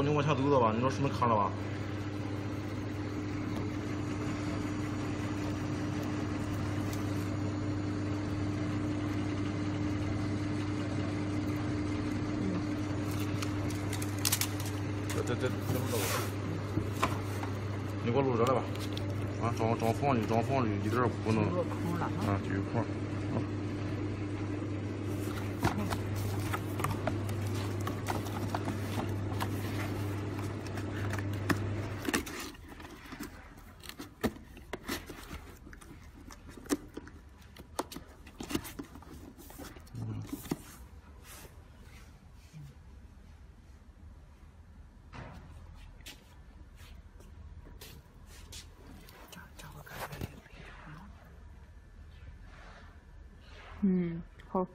不能往前走了吧？你说是能看了吧？这这这这不着你给我录着了吧。啊，装装房里，装房里，一点儿不能。啊，就有孔。嗯，好。